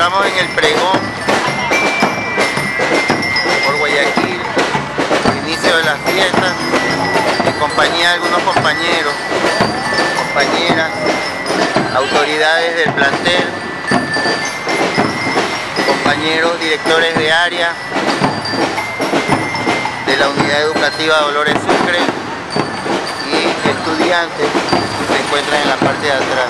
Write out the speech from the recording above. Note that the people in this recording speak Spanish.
En el pregón por Guayaquil, inicio de las fiestas, en compañía de algunos compañeros, compañeras, autoridades del plantel, compañeros directores de área de la unidad educativa Dolores Sucre y estudiantes que se encuentran en la parte de atrás.